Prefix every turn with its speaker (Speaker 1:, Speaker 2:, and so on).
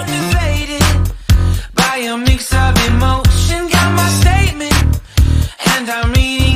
Speaker 1: motivated by a mix of emotion. Got my statement, and I'm reading.